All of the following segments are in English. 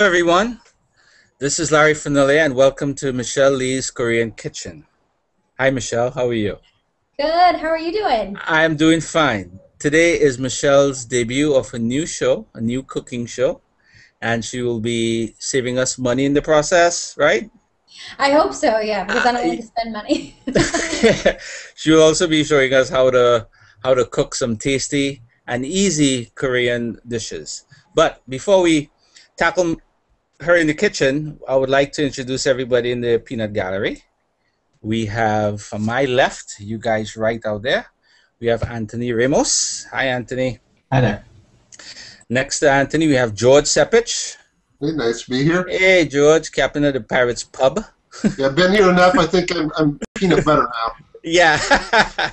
everyone. This is Larry Fournillier, and welcome to Michelle Li's Korean Kitchen. Hi, Michelle. How are you? Good. How are you doing? I'm doing fine. Today is Michelle's debut of a new show, a new cooking show, and she will be saving us money in the process, right? I hope so, yeah, because I don't uh, want to spend money. she will also be showing us how to how to cook some tasty and easy Korean dishes. But before we tackle her in the kitchen, I would like to introduce everybody in the peanut gallery. We have on my left, you guys right out there, we have Anthony Ramos. Hi, Anthony. Hi there. Next to Anthony, we have George Sepich. Hey, nice to be here. Hey, George, captain of the Pirates Pub. yeah, I've been here enough. I think I'm, I'm peanut butter now. Yeah.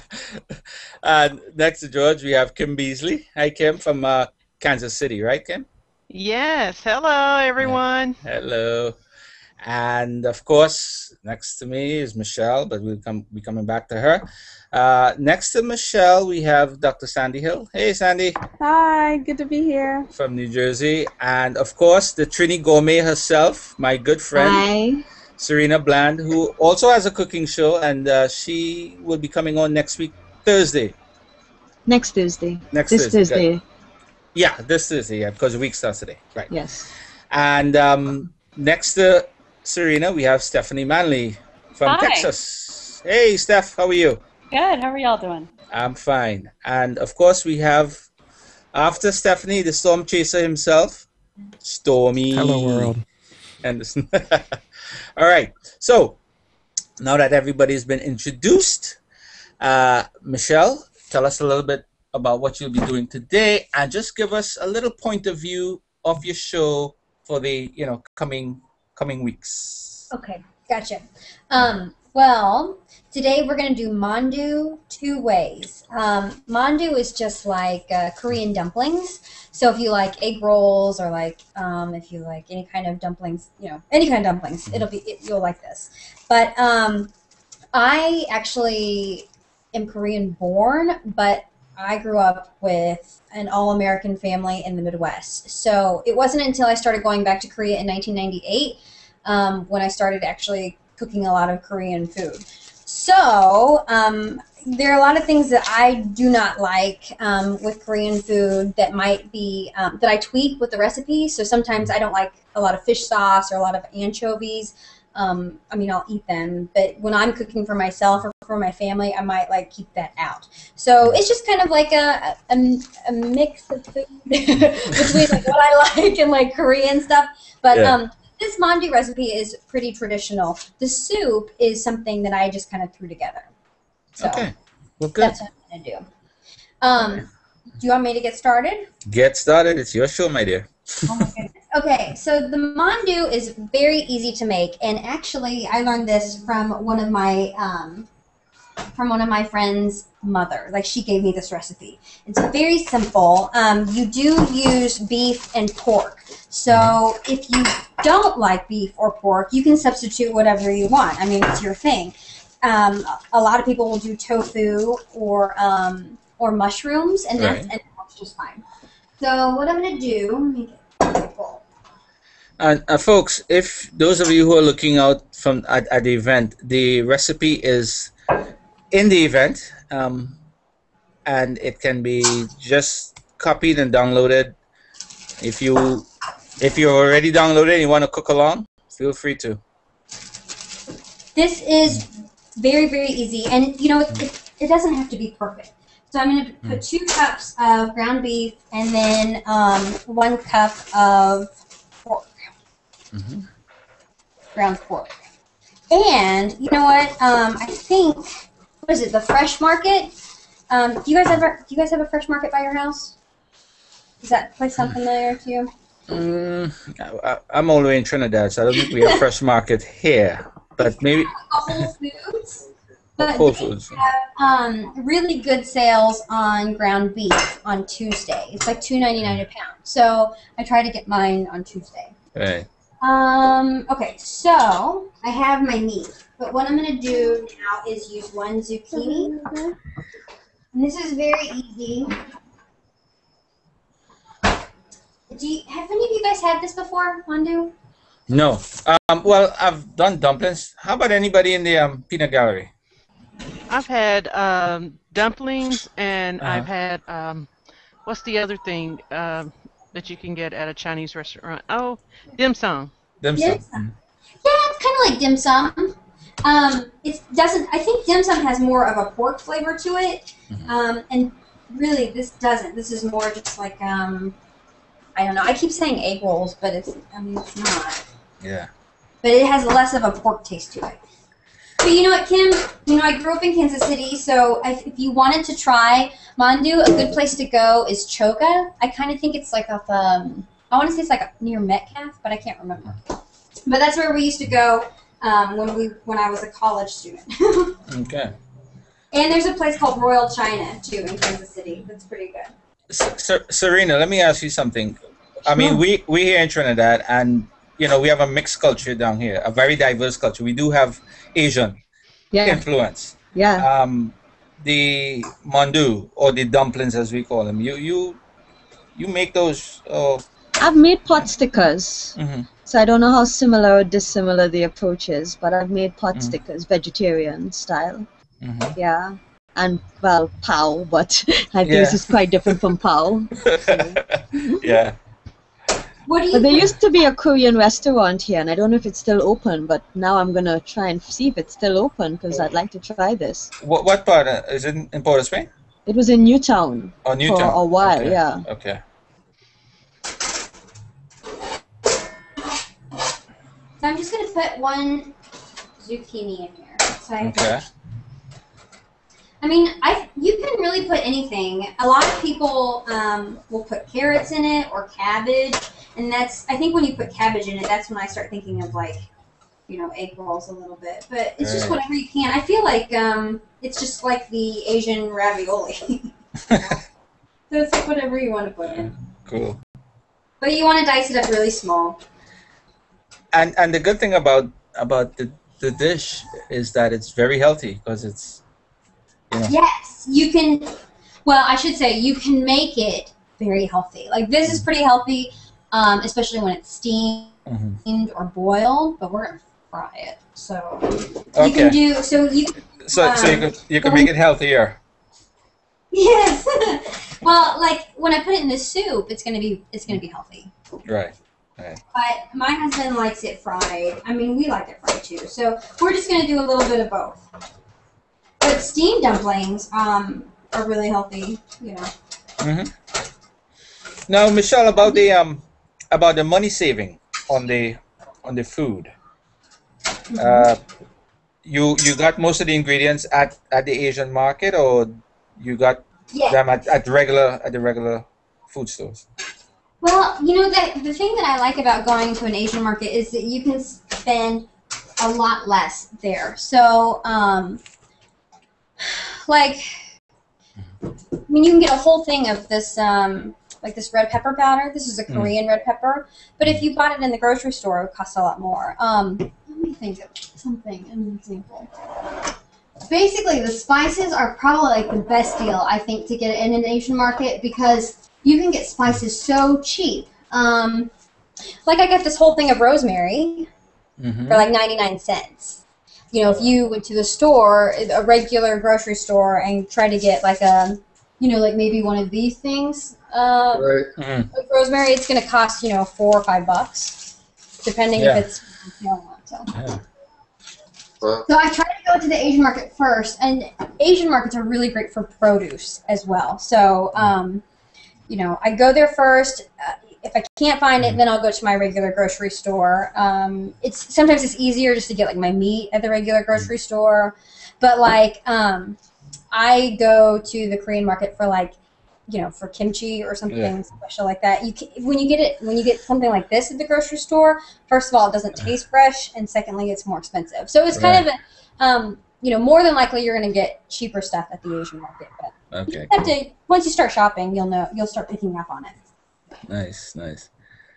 uh, next to George, we have Kim Beasley. Hi, Kim, from uh, Kansas City, right, Kim? Yes. Hello, everyone. Hello. And of course, next to me is Michelle, but we'll come be coming back to her. Uh, next to Michelle, we have Dr. Sandy Hill. Hey, Sandy. Hi, good to be here. From New Jersey. And of course, the Trini Gourmet herself, my good friend. Hi. Serena Bland, who also has a cooking show, and uh, she will be coming on next week, Thursday. Next Tuesday. Next this Thursday. Tuesday. Good. Yeah, this Thursday, yeah, because the week starts today. Right. Yes. And um, next to Serena, we have Stephanie Manley from Hi. Texas. Hey, Steph, how are you? Good. How are y'all doing? I'm fine. And of course, we have, after Stephanie, the storm chaser himself, Stormy. Hello, world. Anderson. All right. So, now that everybody's been introduced, uh, Michelle, tell us a little bit about what you'll be doing today, and just give us a little point of view of your show for the you know coming coming weeks. Okay, gotcha. Um, well, today we're going to do mandu two ways. Um, mandu is just like uh, Korean dumplings. So if you like egg rolls or like um, if you like any kind of dumplings, you know, any kind of dumplings, it'll be it, you'll like this. But um, I actually am Korean born, but I grew up with an all American family in the Midwest. So it wasn't until I started going back to Korea in 1998 um, when I started actually cooking a lot of Korean food. So um, there are a lot of things that I do not like um, with Korean food that might be um, that I tweak with the recipe. So sometimes I don't like a lot of fish sauce or a lot of anchovies. Um, I mean, I'll eat them, but when I'm cooking for myself or for my family, I might like keep that out. So it's just kind of like a a, a mix of food between like what I like and like Korean stuff. But Yeah. um, this mandu recipe is pretty traditional. The soup is something that I just kind of threw together. So Okay. Well, good. that's what I'm gonna do. Um, do you want me to get started? Get started. It's your show, my dear. Oh. Okay, so the mandu is very easy to make, and actually, I learned this from one of my um, from one of my friends' mother. Like she gave me this recipe. It's very simple. Um, you do use beef and pork. So if you don't like beef or pork, you can substitute whatever you want. I mean, it's your thing. Um, a lot of people will do tofu or um, or mushrooms, and that's Right. and that's just fine. So what I'm gonna do, let me get my bowl. And uh, folks, if those of you who are looking out from at, at the event, the recipe is in the event, um, and it can be just copied and downloaded. If you if you're already downloaded and you want to cook along, feel free to. This is very, very easy, and you know, it, it, it doesn't have to be perfect. So I'm going to put two cups of ground beef and then um, one cup of pork, Mhm. ground pork. And you know what? Um, I think what is it? The Fresh Market. Um, do you guys ever? Do you guys have a Fresh Market by your house? Does that place sound familiar to you? Mm, I, I'm all the way in Trinidad, so I don't think we have a fresh market here. But maybe Whole Foods. But they Foods. have um, really good sales on ground beef on Tuesday. It's like two ninety nine a pound. So I try to get mine on Tuesday. Right. Um, okay, so I have my meat, but what I'm gonna do now is use one zucchini, and this is very easy. do you, have any of you guys had this before, Mandu? No. Um, well, I've done dumplings. How about anybody in the um, peanut gallery? I've had um, dumplings and Uh-huh. I've had um, what's the other thing um, that you can get at a Chinese restaurant? Oh, dim sum. Dim Dim sum. Yeah, it's kind of like dim sum. Um, it doesn't. I think dim sum has more of a pork flavor to it, Mhm. um, and really this doesn't. This is more just like um, I don't know. I keep saying egg rolls, but it's. I mean, it's not. Yeah. But it has less of a pork taste to it. But you know what, Kim? You know, I grew up in Kansas City, so I, if you wanted to try mandu, a good place to go is Choga. I kind of think it's like off. Um, I want to say it's like near Metcalf, but I can't remember. But that's where we used to go um, when we when I was a college student. Okay. and there's a place called Royal China too in Kansas City. That's pretty good. Ser- Serena, let me ask you something. I mean, we we here in Trinidad, and you know, we have a mixed culture down here, a very diverse culture. We do have Asian Yeah, influence. yeah. Um, the mandu or the dumplings, as we call them, you you you make those. Oh, I've made pot stickers, mhm. so I don't know how similar or dissimilar the approach is, but I've made pot Mm. stickers, vegetarian style. Mhm. Yeah. And, well, pow, but I think Yeah. this is quite different from pow. yeah. What do you? But there used to be a Korean restaurant here, and I don't know if it's still open, but now I'm going to try and see if it's still open because I'd like to try this. What what part uh, is it in, in Port of Spain It was in Newtown. Oh, Newtown? For a while, okay. yeah. Okay. So I'm just gonna put one zucchini in here. So I Okay. I mean, I you can really put anything. A lot of people um, will put carrots in it or cabbage, and that's I think when you put cabbage in it, that's when I start thinking of like, you know, egg rolls a little bit. But it's just whatever you can. I feel like um, it's just like the Asian ravioli. so it's like whatever you want to put in, Cool. but you want to dice it up really small. And and the good thing about about the the dish is that it's very healthy because it's you know Yes, you can. Well, I should say you can make it very healthy. Like this is pretty healthy, um, especially when it's steamed mhm. or boiled. But we're gonna fry it, so you can do. So you so so you um, can you can make it healthier. yes. well, like when I put it in the soup, it's gonna be it's gonna be healthy. Right. But my husband likes it fried. I mean, we like it fried too. So we're just gonna do a little bit of both. But steamed dumplings um, are really healthy. You know. Mm-hmm. Now, Michelle, about the um about the money saving on the on the food. Uh, you you got most of the ingredients at, at the Asian market, or you got Yeah. them at, at regular at the regular food stores? Well, you know that the thing that I like about going to an Asian market is that you can spend a lot less there. So, um, like, I mean, you can get a whole thing of this, um, like this red pepper powder. This is a Mm. Korean red pepper, but if you bought it in the grocery store, it would cost a lot more. Um, let me think of something, an example. Basically, the spices are probably like the best deal I think to get in an Asian market because you can get spices so cheap. Um, like I got this whole thing of rosemary Mm-hmm. for like 99 cents. You know, if you went to the store, a regular grocery store, and tried to get like a, you know, like maybe one of these things, uh, Right. Mm-hmm. rosemary, it's going to cost, you know, four or five bucks, depending Yeah. if it's, you know, so. Yeah. Well, So I try to go to the Asian market first, and Asian markets are really great for produce as well. So, um, you know, I go there first. Uh, if I can't find it, then I'll go to my regular grocery store. Um, it's sometimes it's easier just to get like my meat at the regular grocery store, but like um, I go to the Korean market for like you know for kimchi or something Yeah. special like that. You can, when you get it when you get something like this at the grocery store, first of all, it doesn't taste fresh, and secondly, it's more expensive. So it's kind of a, um, you know more than likely you're going to get cheaper stuff at the Asian market, but Okay. you have to once you start shopping, you'll know you'll start picking up on it. Nice. Nice.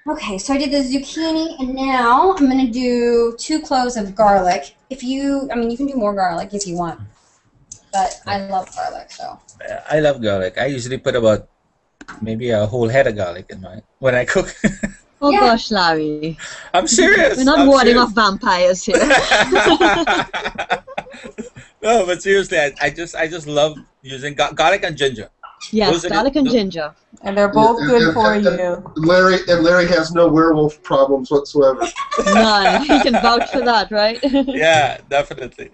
Okay, so I did the zucchini, and now I'm gonna do two cloves of garlic. If you, I mean, you can do more garlic if you want, but I love garlic, so I love garlic. I usually put about maybe a whole head of garlic in my when I cook. Oh Yeah. gosh, Larry. I'm serious. We're not I'm warding serious. off vampires here. no, but seriously, I, I just I just love using ga- garlic and ginger. yes, Those are the- garlic and tho- ginger. And they're both Yeah, good and- for and- you. Larry and Larry has no werewolf problems whatsoever. None. You can vouch for that, right? Yeah, definitely.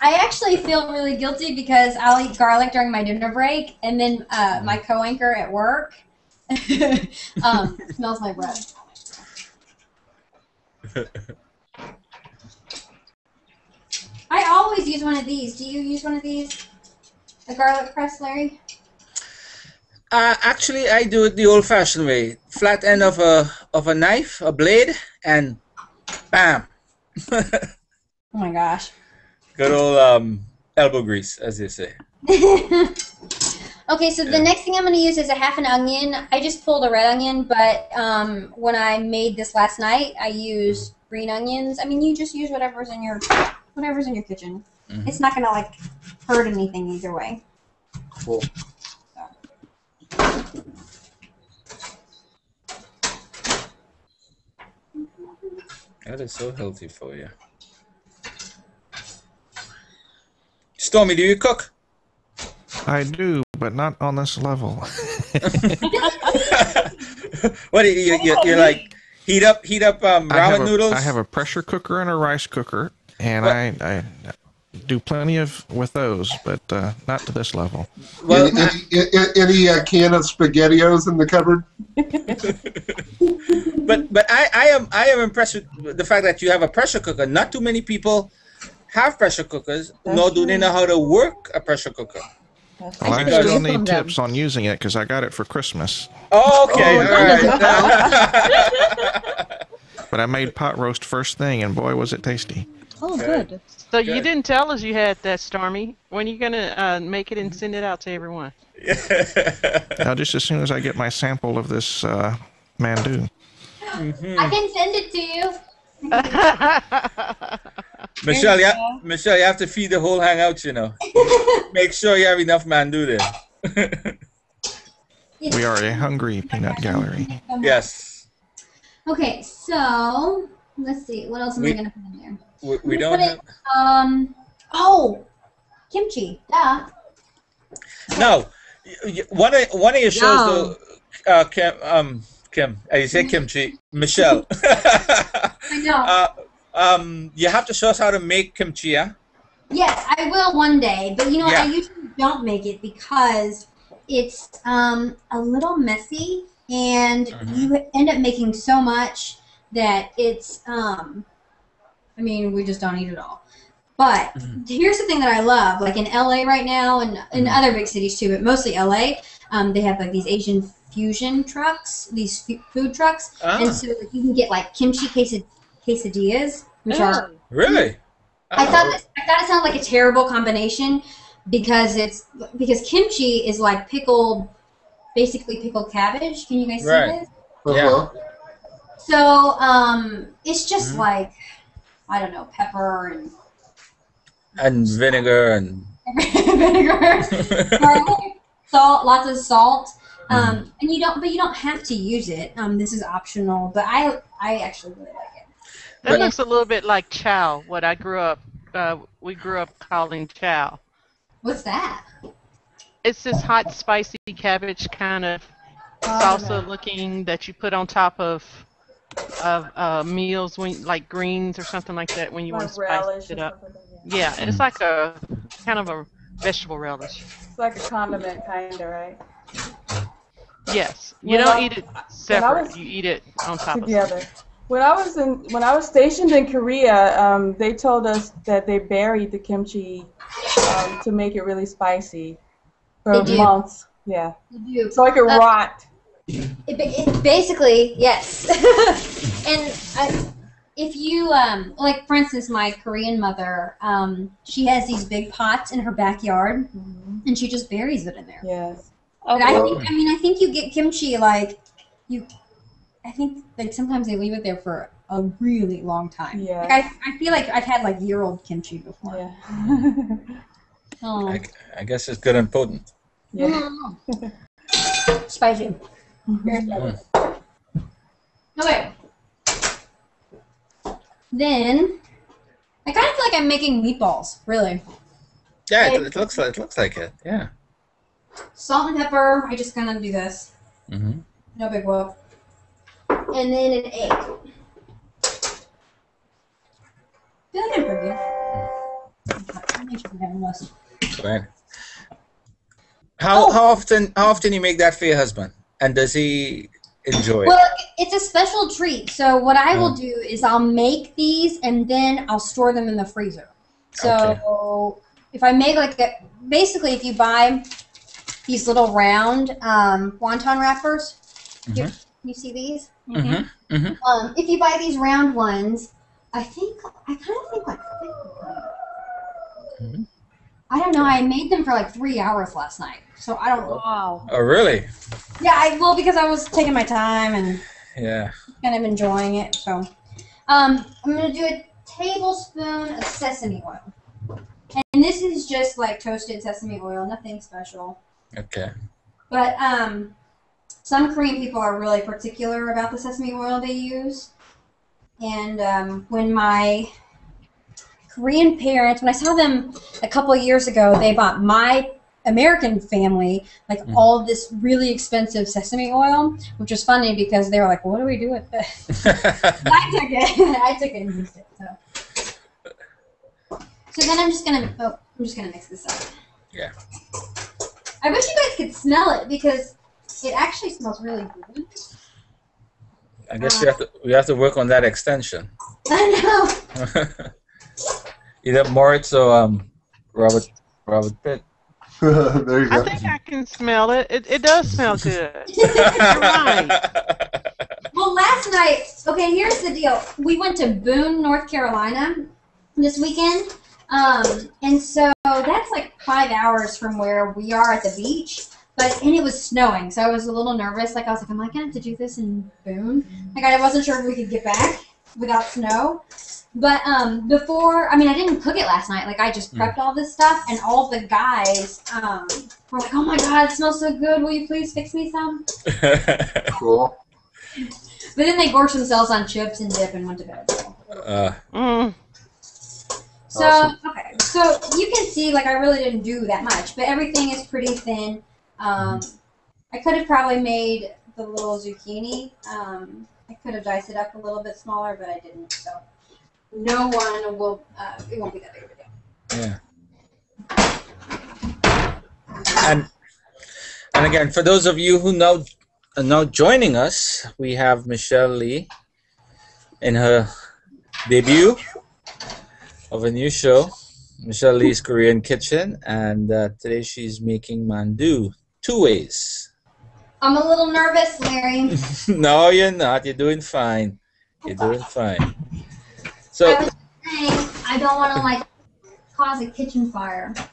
I actually feel really guilty because I'll eat garlic during my dinner break, and then uh, my co-anchor at work um, smells my breath. I always use one of these. Do you use one of these? A garlic press, Larry? Uh, actually, I do it the old-fashioned way: flat end of a of a knife, a blade, and bam. Oh my gosh. Good old um, elbow grease, as they say. okay, so the next thing I'm going to use is a half an onion. I just pulled a red onion, but um, when I made this last night, I used green onions. I mean, you just use whatever's in your whatever's in your kitchen. Mhm. It's not going to like hurt anything either way. Cool. That is so healthy for you. Stormy, do you cook? I do, but not on this level. what do you, you, you like? Heat up, heat up um, I have ramen a- noodles. I have a pressure cooker and a rice cooker, and What? I, I do plenty of with those, but uh, not to this level. well, any any, any uh, can of SpaghettiOs in the cupboard? but but I, I am I am impressed with the fact that you have a pressure cooker. Not too many people have pressure cookers, That's nor do they know how to work a pressure cooker. Well, I still need from them. tips on using it because I got it for Christmas. Oh, okay, Oh, all. But I made pot roast first thing, and boy, was it tasty. Oh, Good. good. So you didn't tell us you had that, Stormy. When are you gonna uh, make it and send it out to everyone? Now, just as soon as I get my sample of this uh, mandu. I can send it to you. Michelle, yeah, Michelle, you have to feed the whole hangout. You know, make sure you have enough mandu there. We are a hungry peanut gallery. yes, Okay, so let's see. What else am We- I going to put in there? we, we don't gonna have. it- Um. Oh, kimchi. Duh. No, y- y- one of one of your shows No. though, uh, Kim, um, Kim, uh, you say kimchi, Michelle. I know. uh, um, you have to show us how to make kimchi, yeah? Yes, I will one day. But you know what? I usually don't make it because it's um, a little messy, and Mhm. you end up making so much that it's. Um, I mean, we just don't eat it all. But Mhm. here's the thing that I love, like in LA right now, and in Mhm. other big cities too, but mostly LA. Um, they have like these Asian fusion trucks, these food trucks, Ah, and so you can get like kimchi quesad- quesadillas, which are really? I Oh. thought this, I thought it sounded like a terrible combination because it's because kimchi is like pickled, basically pickled cabbage. Can you guys see Right. this? Uh-huh. So um, it's just Mhm. like I don't know, pepper and and vinegar and vinegar, salt, lots of salt. Mm-hmm. Um, and you don't, but you don't have to use it. Um, this is optional, but I I actually really like it. That But- looks a little bit like chow. What I grew up, uh, we grew up calling chow. What's that? It's this hot, spicy cabbage kind of salsa looking that you put on top of of uh, meals when like greens or something like that when you want to spice it up. like. Yeah, it's like a kind of a vegetable relish. It's like a condiment, kind of, right? Yes, you Well, don't I- eat it separate. was- You eat it on top of Together. When I was in, when I was stationed in Korea, um, they told us that they buried the kimchi um, to make it really spicy for They do. months. Yeah, You do. so like it Uh, rot. It, it basically, yes. and I, if you, um, like, for instance, my Korean mother, um, she has these big pots in her backyard, and she just buries it in there. Yes. But I think, I mean, I think you get kimchi like you. I think like sometimes they leave it there for a really long time. Yeah. Like, I, I feel like I've had like year old kimchi before. Yeah. Oh. I, I guess it's good and potent. yeah. Spicy. Very spicy. Okay. Then I kind of feel like I'm making meatballs. Really. Yeah, it, it looks like it looks like it. Yeah. Salt and pepper. I just kind of do this. Mm-hmm. No big whoop. And then an egg. I feel like I'm pretty good. Let me check if I have less. Right. How how often how often you make that for your husband, and does he enjoy it? Well, it's a special treat. So what I will do is I'll make these and then I'll store them in the freezer. So if I make like a, basically if you buy these little round um, wonton wrappers, you, Mhm. you see these? Mm-hmm. Mm-hmm. Um, if you buy these round ones, I think I kind of think like Mhm. I don't know. I made them for like three hours last night, so I don't. Wow. Oh, really? Yeah, I well because I was taking my time and Yeah. kind of enjoying it. So, um, I'm gonna do a tablespoon of sesame oil, and this is just like toasted sesame oil, nothing special. Okay. But um, some Korean people are really particular about the sesame oil they use, and um, when my Korean parents, when I saw them a couple of years ago, they bought my American family like Mhm. all this really expensive sesame oil, which was funny because they were like, "What do we do with this?" I took it. I took it and used it. So. so then I'm just gonna. Oh, I'm just gonna mix this up. Yeah. I wish you guys could smell it because it actually smells really good. I guess we have to we have to work on that extension. I know. Either Moritz or um Robert Robert Pitt. there you go. I think I can smell it. It, it does smell good. Well, last night, okay, here's the deal. We went to Boone, North Carolina this weekend. Um, and so that's like five hours from where we are at the beach. But and it was snowing, so I was a little nervous. Like I was like, am I gonna have to do this in Boone? Like I wasn't sure if we could get back without snow. But um, before, I mean, I didn't cook it last night. Like I just Mm. prepped all this stuff, and all the guys um, were like, "Oh my god, it smells so good! Will you please fix me some?" Cool. But then they gorged themselves on chips and dip and went to bed. uh, Mm. So Awesome. okay, so you can see like I really didn't do that much, but everything is pretty thin. Um, I could have probably made the little zucchini. Um, I could have diced it up a little bit smaller, but I didn't. So no one will. Uh, it won't be that big of a deal. yeah. And and again, for those of you who know are now joining us, we have Michelle Li in her debut of a new show, Michelle Li's Korean Kitchen, and uh, today she's making mandu two ways. I'm a little nervous, Larry. no, you're not. You're doing fine. You're doing fine. I So. was saying I don't want to like cause a kitchen fire.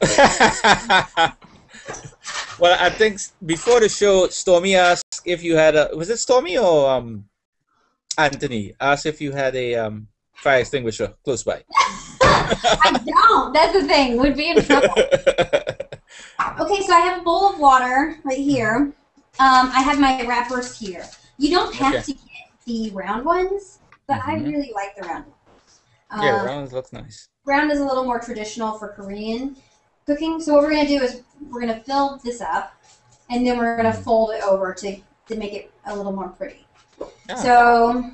well, I think before the show, Stormy asked if you had a. Was it Stormy or um, Anthony asked if you had a um, fire extinguisher close by? I don't. That's the thing. Would be in trouble. Okay, so I have a bowl of water right here. Um, I have my wrappers here. You don't have Okay. to get the round ones, but I Mhm. really like the round ones. Um, yeah, rounds look nice. round is a little more traditional for Korean cooking. So what we're gonna do is we're gonna fill this up, and then we're gonna fold it over to to make it a little more pretty. Ah. So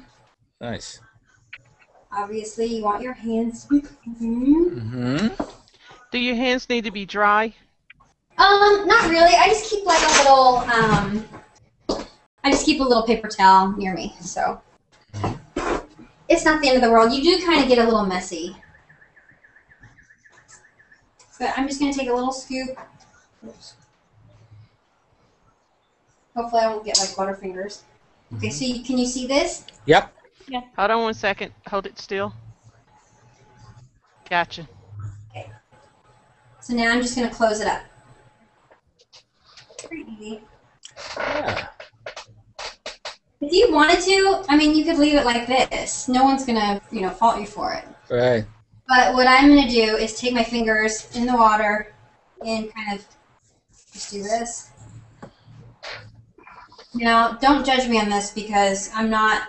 Nice. obviously you want your hands to be clean. Mm-hmm. Do your hands need to be dry? Um, not really. I just keep like a little um I just keep a little paper towel near me, so it's not the end of the world. You do kind of get a little messy. But I'm just gonna take a little scoop. Oops. Hopefully I won't get like butterfingers. Okay, so you, can you see this? Yep. Yeah. Hold on one second. Hold it still. Gotcha. Okay. So now I'm just gonna close it up. Pretty easy. Yeah. If you wanted to, I mean, you could leave it like this. No one's gonna, you know, fault you for it. Right. But what I'm gonna do is take my fingers in the water and kind of just do this. Now, don't judge me on this because I'm not.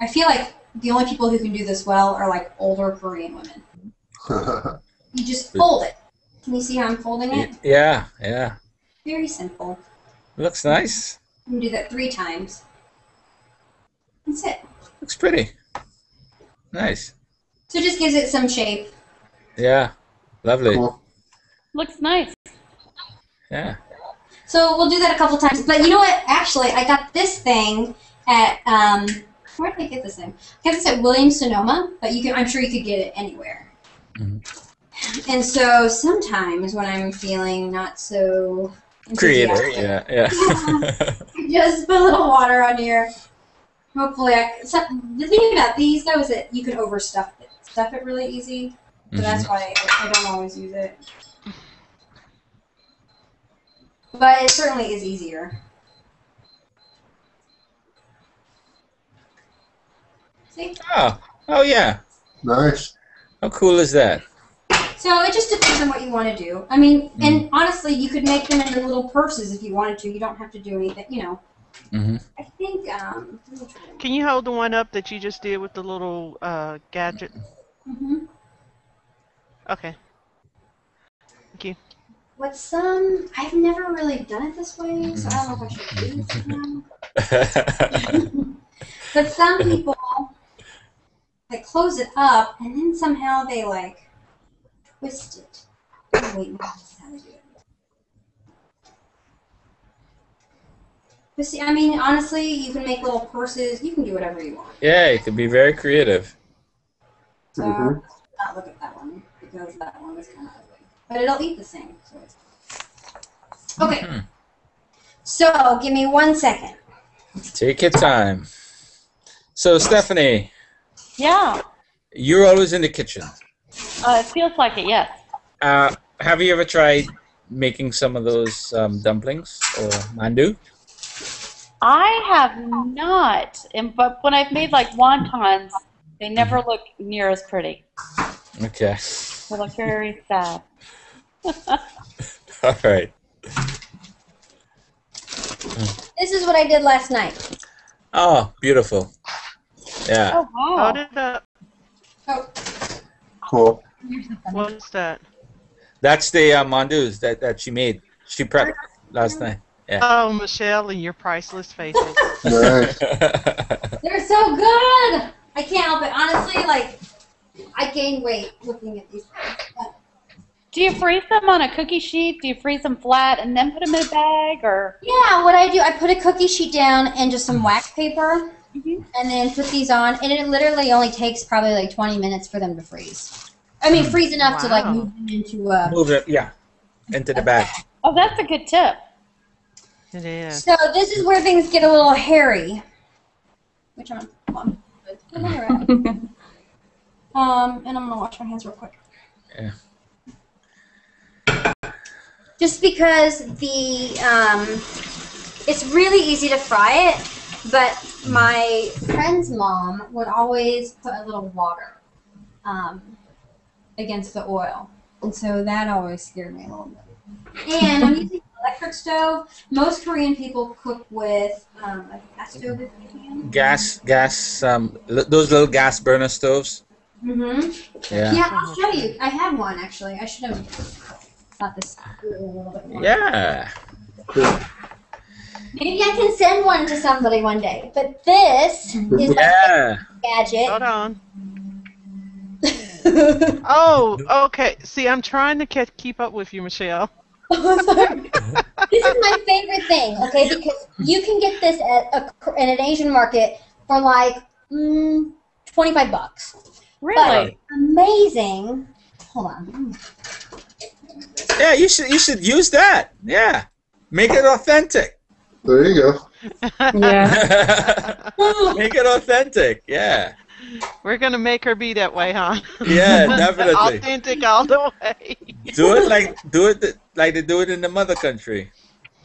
I feel like the only people who can do this well are like older Korean women. You just fold it. Can you see how I'm folding it? Yeah, yeah. Very simple. Looks nice. You can do that three times. That's it. Looks pretty. Nice. So it just gives it some shape. Yeah. Lovely. cool. Looks nice. Yeah. So we'll do that a couple times. But you know what? Actually, I got this thing at um, where did I get this thing? I got this at Williams Sonoma, but you can. I'm sure you could get it anywhere. Mhm. And so sometimes when I'm feeling not so Creator. enthusiastic, Yeah, yeah. just put a little water on here. Hopefully, I. So, the thing about these though is that you can overstuff it, stuff it really easy. So that's mm-hmm. why I, I don't always use it. But it certainly is easier. See? oh, oh yeah. Nice. How cool is that? So it just depends on what you want to do. I mean, and honestly, you could make them into little purses if you wanted to. You don't have to do anything, you know. Mm-hmm. I think, um, let me try to- Can you hold the one up that you just did with the little uh, gadget? Mhm. Okay. Thank you. What some, I've never really done it this way, so I don't know if I should do this now. But some people, they close it up and then somehow they like twist it. Oh, wait, no, that's how they do it. But see, I mean, honestly, you can make little purses. You can do whatever you want. yeah, you can be very creative. So, Mhm. not look at that one because that one is kind of ugly. But it'll eat the same. So it's... Okay. Mhm. So, give me one second. Take your time. So, Stephanie, Yeah. you're always in the kitchen. Uh, it feels like it, yes. Uh, have you ever tried making some of those um, dumplings or mandu? I have not, and but when I've made like wontons, they never look near as pretty. Okay. They look very sad. All right. This is what I did last night. Oh, beautiful. Yeah. Oh wow! Hold it up. Oh, Cool. here's the funny. What's that? That's the uh, mandus that, that she made. She prepped last night. Oh, Michelle and your priceless faces. Nice. They're so good. I can't help it. Honestly, like I gain weight looking at these. Do you freeze them on a cookie sheet? Do you freeze them flat and then put them in a bag, or Yeah, what I do, I put a cookie sheet down and just some wax paper, Mhm. and then put these on, and it literally only takes probably like 20 minutes for them to freeze. I mean, freeze enough to like move them into a. Move it, yeah, into the bag. oh, that's a good tip. It is. So this is where things get a little hairy. Which one? Come on. Um, and I'm gonna wash my hands real quick. Yeah. Just because the um, it's really easy to fry it, but my friend's mom would always put a little water um, against the oil, and so that always scared me a little bit. And I'm using an electric stove. Most Korean people cook with um, a gas stove if can. Gas, gas, um, l- those little gas burner stoves. Mm-hmm. Yeah. Yeah, I'll show you. I have one actually. I should have thought this through a little bit more. Yeah. Maybe I can send one to somebody one day. But this is Yeah. my gadget. Hold on. Oh, okay. See, I'm trying to ke- keep up with you, Michelle. This is my favorite thing, okay? Because you can get this at, a, at an Asian market for like mm, 25 bucks. Really? Amazing. Hold on. Yeah, you should you should use that. Yeah. Make it authentic. There you go. Yeah. Make it authentic. Yeah. We're gonna make her be that way, huh? Yeah, definitely. Authentic all the way. Do it like do it th- like they do it in the mother country.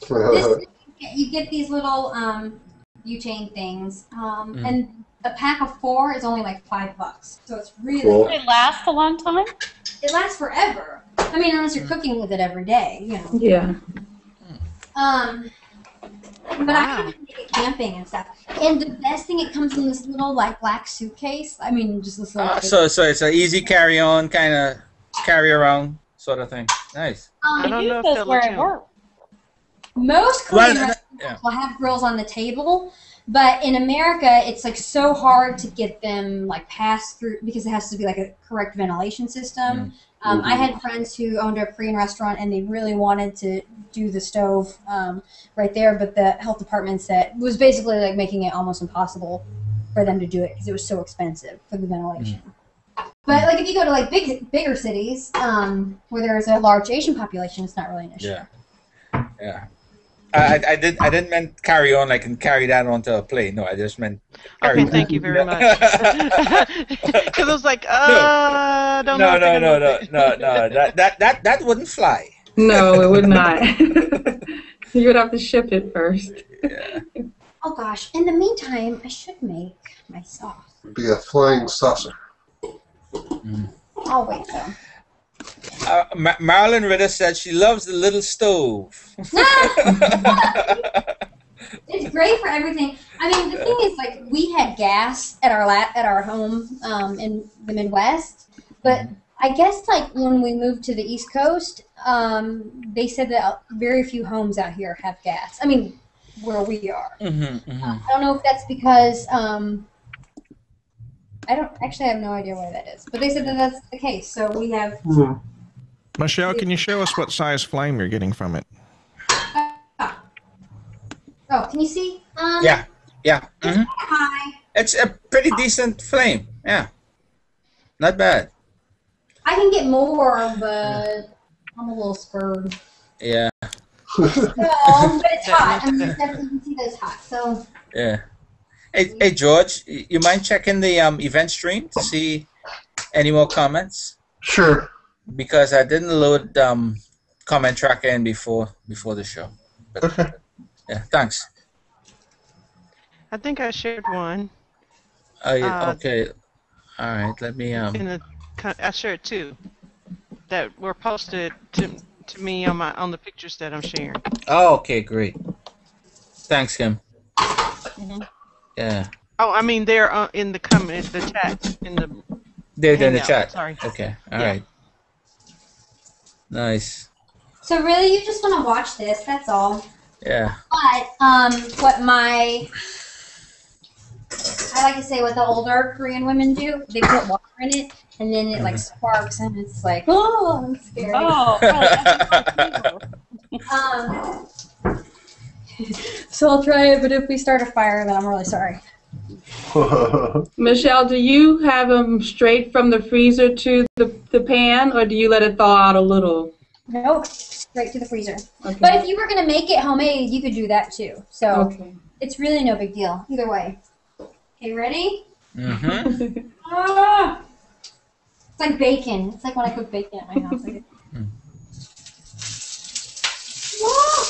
This, you get these little um, butane things, um, Mm. and a pack of four is only like five bucks. So it's really Cool. They last a long time. it lasts forever. I mean, unless you're cooking with it every day, you know. Yeah. Um, But I can take it camping and stuff. And the best thing, it comes in this little like black suitcase. I mean, just this little. Uh, so so it's an easy carry on kind of carry around sort of thing. Nice. um, I don't know if Use they'll those where let it you. works. most Korean uh, restaurants yeah. will have grills on the table, but in America, it's like so hard to get them like passed through because it has to be like a correct ventilation system. Um, I had friends who owned a Korean restaurant and they really wanted to do the stove um, right there, but the health department said it was basically like making it almost impossible for them to do it because it was so expensive for the ventilation. But like if you go to like big bigger cities um, where there's a large Asian population, it's not really an issue. Yeah. Yeah. I, I, I did I didn't mean carry on like can carry that onto a plane. No, I just meant carry Okay, thank you very much. Because I was like, uh, I don't know. no, if they're no, no, no, no, no. That that that that wouldn't fly. No, it would not. you would have to ship it first. Oh gosh! In the meantime, I should make my sauce. Be a flying saucer. I'll wait though. Uh, Ma- Marilyn Ritter said she loves the little stove. It's great for everything. I mean, the thing is, like, we had gas at our la- at our home um, in the Midwest, but I guess like when we moved to the East Coast, um, they said that very few homes out here have gas. I mean, where we are. mm-hmm, mm-hmm. I don't know if that's because um, I don't actually I have no idea why that is, but they said that that's the case. So we have Michelle, can you show us what size flame you're getting from it? oh, can you see? Um, Yeah, yeah. hmm Hi. It's a pretty decent flame. Yeah, not bad. I can get more, but I'm a little spurred. Yeah, So, but it's hot. I mean, definitely, you can see that it's hot. So, yeah. Hey, hey George, you mind checking the um, event stream to see any more comments? Sure. Because I didn't load um, comment tracker in before before the show. But, Okay. yeah, thanks. I think I shared one Oh, yeah, Uh, okay. All right. Let me um. In the. co- I shared two that were posted to to me on my on the pictures that I'm sharing. Oh, okay, great. Thanks, Kim. Mhm. Yeah, Oh, I mean they're uh, in the comment, the chat, in the. they're in the chat. sorry. Okay. All Yeah. right. Nice. so really, you just want to watch this. That's all. Yeah. But um, what my I like to say what the older Korean women do. They put water in it, and then it like sparks, and it's like oh, it's scary. Oh, well, Um, so I'll try it, but if we start a fire, then I'm really sorry. Michelle, do you have them straight from the freezer to the, the pan, or do you let it thaw out a little? Nope, straight to the freezer. Okay. But if you were gonna make it homemade, you could do that too. So okay. it's really no big deal either way. Okay, ready? Mm-hmm. Ah! It's like bacon. It's like when I cook bacon at my house. Ah!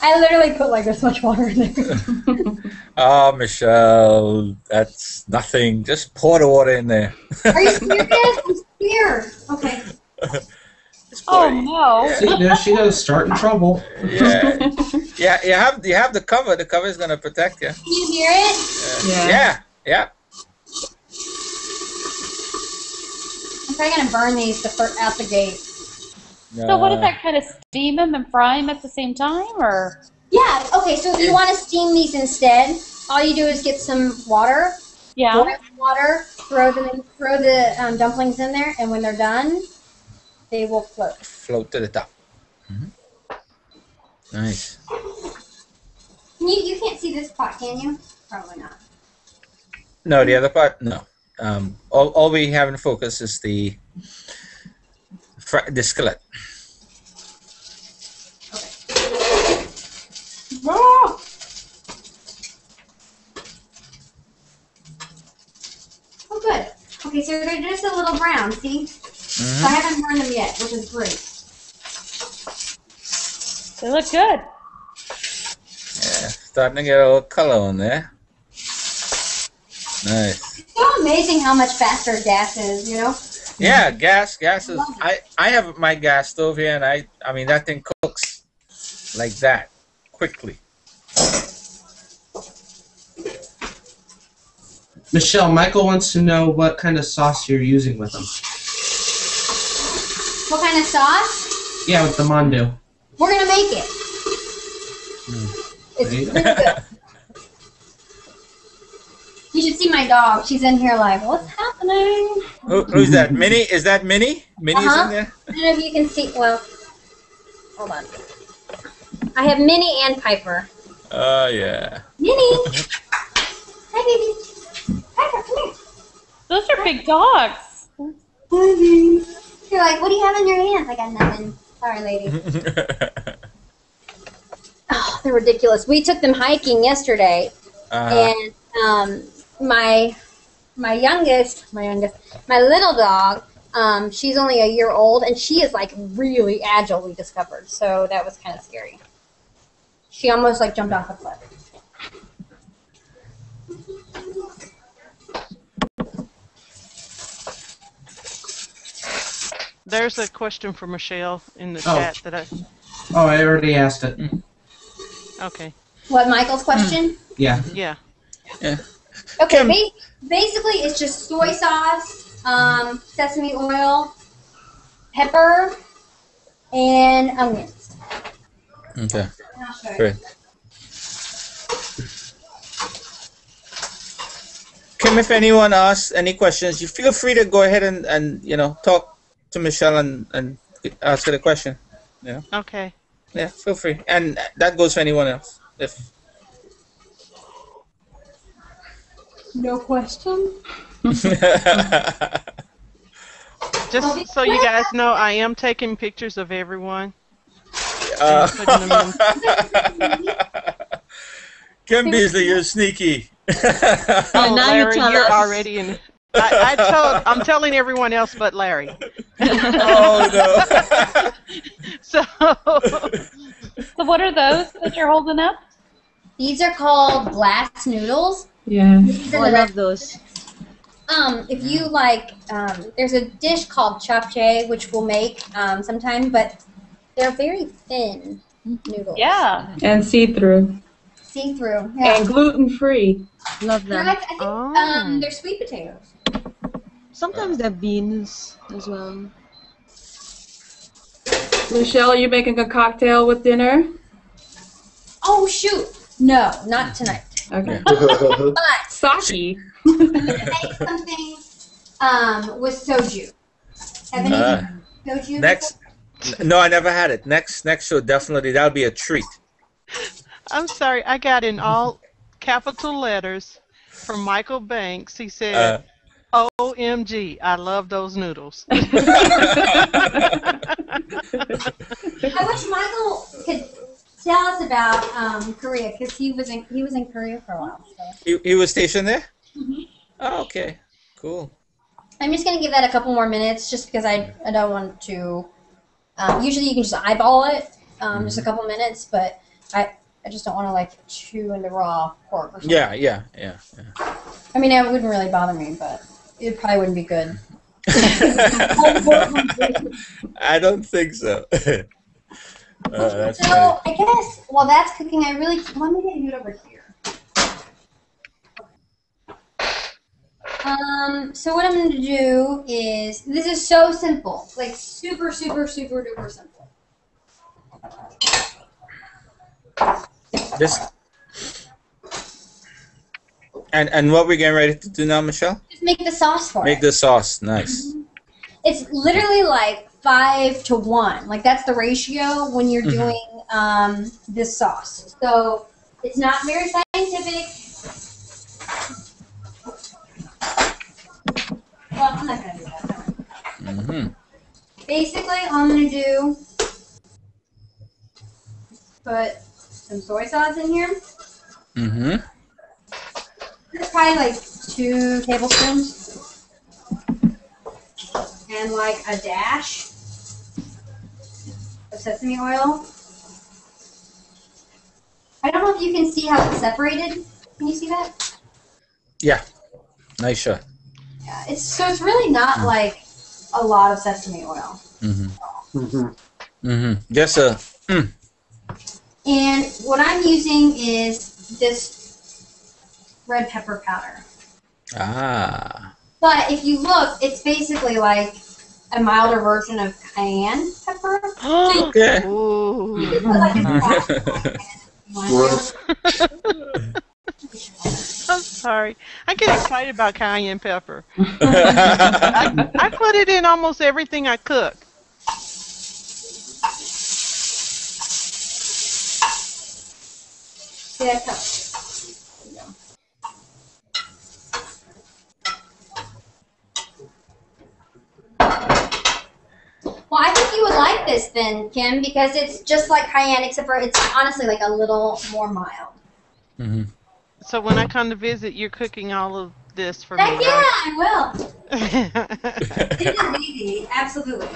I literally put like this much water in there. oh, Michelle, that's nothing. Just pour the water in there. Are you serious? I'm scared. Okay. Just oh it. no. See, there she goes, starting trouble. Yeah. yeah. You have you have the cover. The cover is gonna protect you. Can you hear it? Yeah. Yeah. Yeah. I'm probably gonna burn these the fir- out the gate. So what is Uh, that kind of steam them and fry them at the same time, or? Yeah. Okay. So if you want to steam these instead, all you do is get some water, Yeah. water, throw them, in, throw the um, dumplings in there, and when they're done, they will float. Float to the top. Mhm. Nice. Can you you can't see this pot, can you? Probably not. No, the other part, no. Um, all, all we have in focus is the the skillet. Ah! Oh, good. Okay, so they're just a little brown. See, so Mhm. I haven't burned them yet, which is great. They look good. Yeah, starting to get a little color on there. Nice. It's so amazing how much faster gas is. You know. Yeah, gas. Gas is. I I have my gas stove here, and I I mean that thing cooks like that quickly. Michelle, Michael wants to know what kind of sauce you're using with them. What kind of sauce? Yeah, with the mandu. We're gonna make it. It's really good. You should see my dog. She's in here like, what's happening? Who, who's that? Minnie? Is that Minnie? Minnie's Uh-huh. in there. I don't know if you can see. Well, hold on. I have Minnie and Piper. Oh yeah. Minnie. Hi, baby. Piper, come here. Those are big dogs. You're like, what do you have in your hands? I got nothing. Sorry, lady. Oh, they're ridiculous. We took them hiking yesterday, uh, and um, my my youngest, my youngest, my little dog, um, she's only a year old, and she is like really agile. We discovered, so that was kind of scary. She almost like jumped off a cliff. There's a question for Michelle in the Oh. chat that I. Oh, I already asked it. Okay. What Michael's question? Yeah. Yeah. Yeah. Okay, ba- basically it's just soy sauce, um, sesame oil, pepper, and onions. okay. And I'll show you. Great. Kim, if anyone asks any questions, you feel free to go ahead and, and you know talk to Michelle and, and ask her the question. Yeah. Okay. Yeah, feel free, and that goes for anyone else. If No question. Just so you guys know, I am taking pictures of everyone. uh, Kim Beasley, you're sneaky. Oh, now you Larry, tell you're us. already in. I, I told. I'm telling everyone else but Larry. oh no. So. So what are those that you're holding up? These are called glass noodles. Yeah. Oh, I love those. Um, if you like, um, there's a dish called japchae, which we'll make um, sometime, but they're very thin noodles. Yeah. And see-through. See through. Yeah. And gluten-free. Love them. like, I think Oh. um, they're sweet potatoes. Sometimes they're beans as well. Michelle, are you making a cocktail with dinner? Oh shoot! No, not tonight. Okay. But Sake. Make something um, with soju. Have any Uh, soju? next, no, I never had it. Next, next show definitely that'll be a treat. I'm sorry. I got in all capital letters from Michael Banks. He Uh, said, "OMG, I love those noodles." I wish Michael could tell us about um, Korea because he was in he was in Korea for a while. So. he, he was stationed there. Mhm. Oh, okay, cool. I'm just gonna give that a couple more minutes, just because I I don't want to. Um, usually you can just eyeball it, um, just a couple minutes, but I I just don't want to like chew into raw pork. Or something. Yeah, yeah, yeah. yeah. I mean, it wouldn't really bother me, but it probably wouldn't be good. I don't think so. uh, that's so funny. I guess while that's cooking, I really let me get you over here. Um, so what I'm going to do is this is so simple, like super, super, super duper simple. This. And and what we're getting ready to do now, Michelle? Make the sauce for Make it. the sauce. Nice. It's literally like five to one. Like that's the ratio when you're Mhm. doing um, this sauce. So it's not very scientific. Well, I'm not gonna do that. Mm-hmm. Basically, all I'm gonna do put some soy sauce in here. hmm It's probably like two tablespoons, and like a dash of sesame oil. I don't know if you can see how it's separated. Can you see that? Yeah. Nice shot. Yeah, it's so it's really not like a lot of sesame oil. Mm-hmm. Mm-hmm. Mm-hmm. Just a. Mm. And what I'm using is this red pepper powder. Ah. But if you look, it's basically like a milder version of cayenne pepper. Okay. Ooh. You could put like a splash if you want to. I'm sorry. I get excited about cayenne pepper. I, I put it in almost everything I cook. See Well, I think you would like this then, Kim, because it's just like cayenne, except for it's honestly like a little more mild. mm-hmm. So when I come to visit, you're cooking all of this for me, Heck yeah, I will. right? It is easy, absolutely.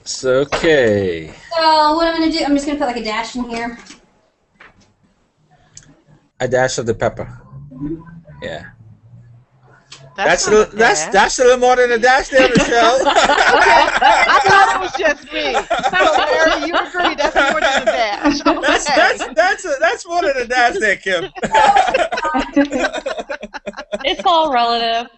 It's okay. So what I'm gonna do, I'm just gonna put like a dash in here. A dash of the pepper. Yeah. That's That's a not little, that's that's a little more than a dash there, Michelle. Okay, I thought it was just me. So, Larry, you agree that's more than a dash. that's Okay. that's that's a, that's more than a dash there, Kim. It's all relative.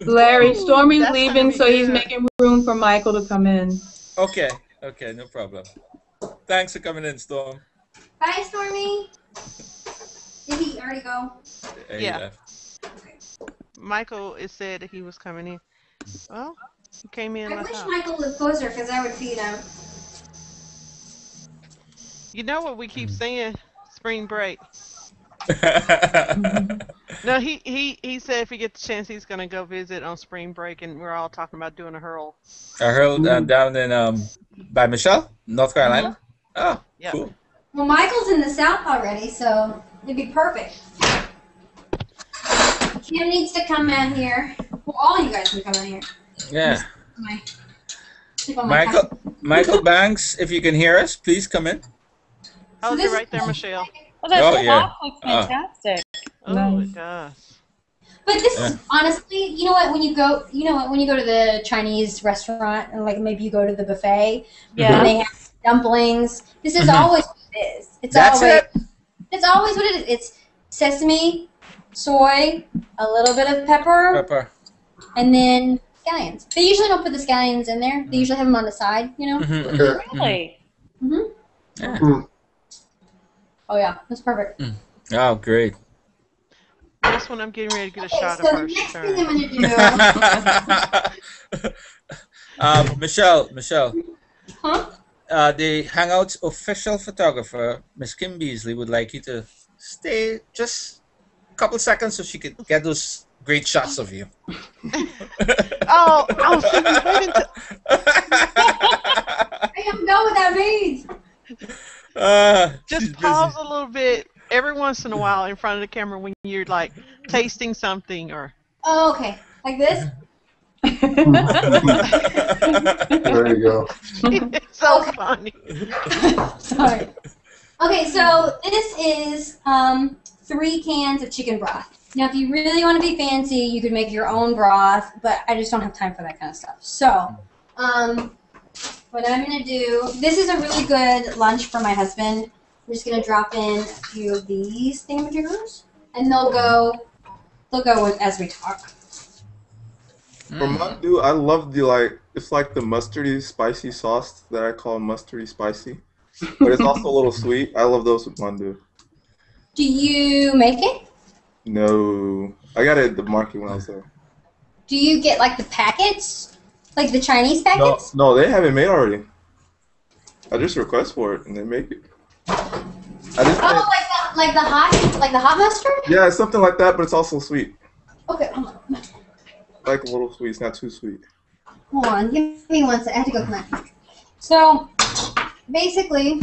Larry, Stormy's That's gonna leaving, so he's making room for Michael to come in. Okay. Okay, no problem. Thanks for coming in, Storm. Bye, Stormy. Did he already go? There you Yeah. Left. Michael is said that he was coming in. Well, he came in. I my wish house. Michael was closer because I would feed him. You know what we keep saying? Spring break. No, he, he, he said if he gets a chance, he's gonna go visit on spring break, and we're all talking about doing a hurl. A hurl uh, down in um by Michelle, North Carolina. Oh, Yep. cool. Well, Michael's in the South already, so it'd be perfect. Kim needs to come in here. Well, all you guys can come in here. Yeah. My, sleep on my Michael couch. Michael Banks, if you can hear us, please come in. Hold this it right there, Michelle. Well, that Oh, oh, yeah. looks Oh. fantastic. Oh, Nice. it does. But this Yeah. is honestly, you know what? When you go, you know what? When you go to the Chinese restaurant, and like maybe you go to the buffet, Yeah. and they have dumplings. This is Mhm. always what it is. It's That's always, it. It's always what it is. It's sesame, soy, a little bit of pepper, Pepper. and then scallions. They usually don't put the scallions in there. They usually have them on the side, you know. Mhm, mhm, Okay. mhm. Really? Yeah. Mm. Oh yeah, that's perfect. Oh, great. This one I'm getting ready to get a Okay, shot so of the first next turn. thing I'm gonna do. um, Michelle, Michelle. Huh? Uh, the Hangouts official photographer, Miss Kim Beasley, would like you to stay just a couple seconds so she could get those great shots of you. Oh, I was thinking, wait until. I don't know what that means. Uh, she's Just busy. pause a little bit every once in a while in front of the camera when you're like tasting something or. Oh, okay, like this. There you go. it's so funny. Sorry. Okay, so this is um, three cans of chicken broth. Now, if you really want to be fancy, you could make your own broth, but I just don't have time for that kind of stuff. So, um, what I'm gonna do, this is a really good lunch for my husband. I'm just gonna drop in a few of these thingamajiggers, and they'll go, they'll go with, as we talk. For mandu, I love the like. It's like the mustardy spicy sauce that I call mustardy spicy, but it's also a little sweet. I love those with mandu. Do you make it? No, I got it at the market when I was there. Do you get like the packets, like the Chinese packets? no, they haven't made already. I just request for it and they make it. I just Oh, like the like the hot like the hot mustard? yeah, it's something like that, but it's also sweet. Okay, hold on. Like a little sweet. It's not too sweet. Hold on, give me one second. I have to go my. So, basically,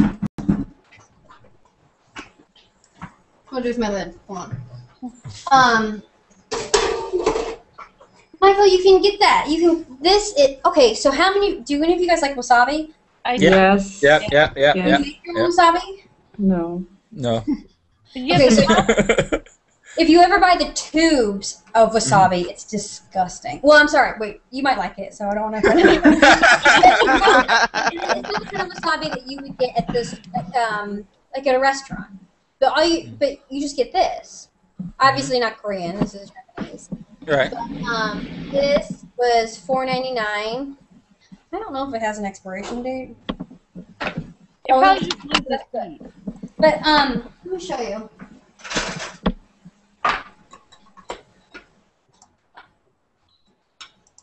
what do with my lid? Hold on. Um, Michael, you can get that. You can this it. Okay, so how many? Do any of you guys like wasabi? I Yeah. Yes. Yep, yep, yep, Yeah. yep. Do you make your wasabi? No. No. Okay, so If you ever buy the tubes of wasabi, it's disgusting. Well, I'm sorry. Wait, you might like it, so I don't want to. it's not the kind of wasabi that you would get at this, um, like at a restaurant. But all you, but you just get this. Obviously not Korean. This is Japanese. Right. Um, this was four ninety nine. I don't know if it has an expiration date. Oh, probably that's good. But um, let me show you.